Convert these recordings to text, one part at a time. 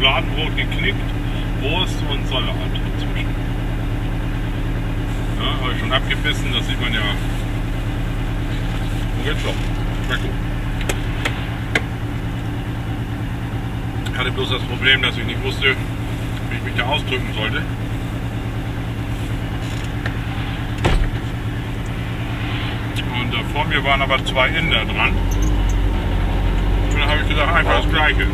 Fladenbrot geknickt, Wurst und Salat inzwischen. Ja, habe ich schon abgebissen, das sieht man ja. Und jetzt schon. Schmeckt gut. Ich hatte bloß das Problem, dass ich nicht wusste, wie ich mich da ausdrücken sollte. Und äh, vor mir waren aber zwei Inder dran. Und dann habe ich gesagt, einfach das Gleiche.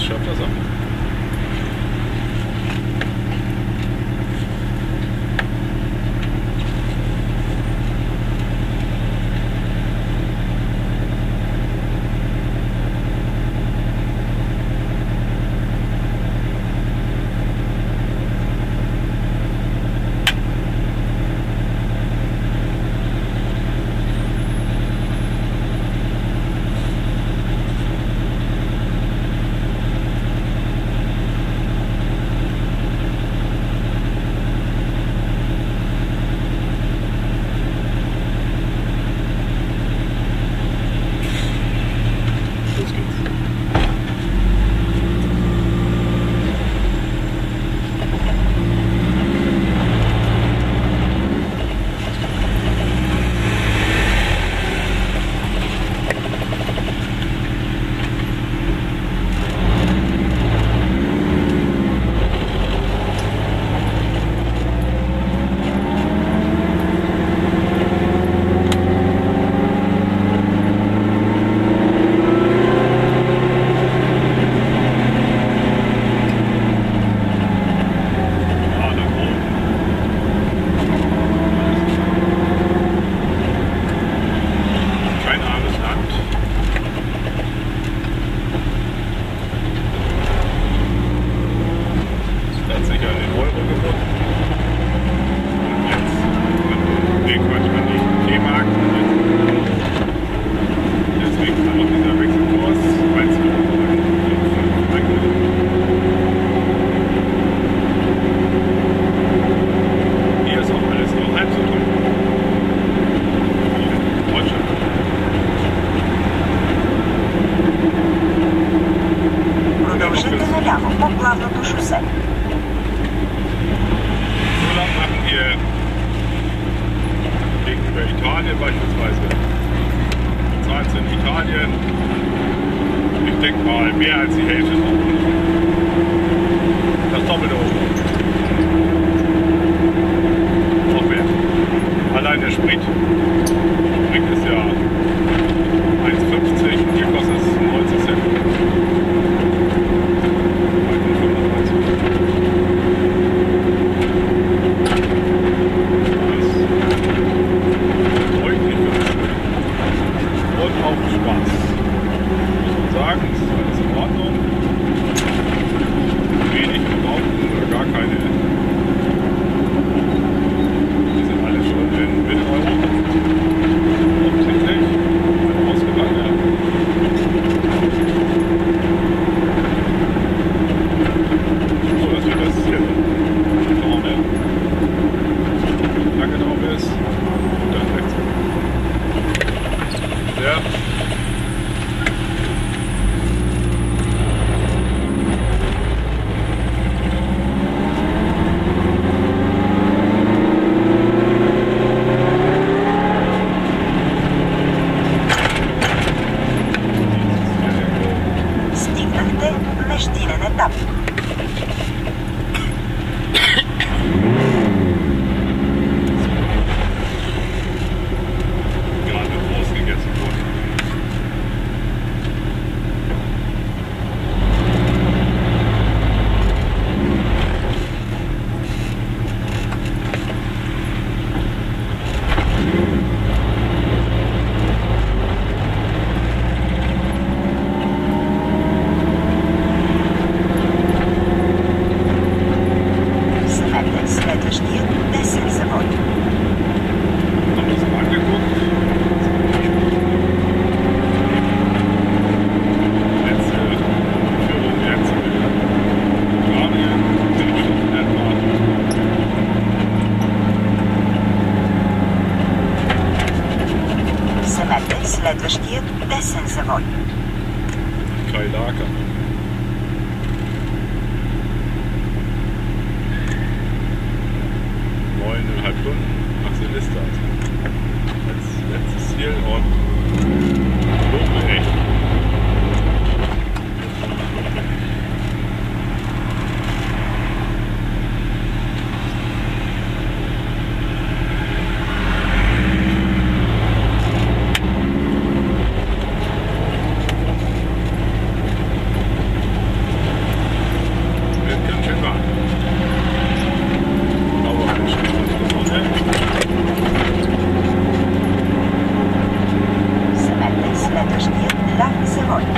Schöpfer-Sachen. haben wir Beschüsse. So lange machen wir gegenüber Italien beispielsweise. Die Zahlen sind Italien. Ich denke mal, mehr als die Hälfte von Park.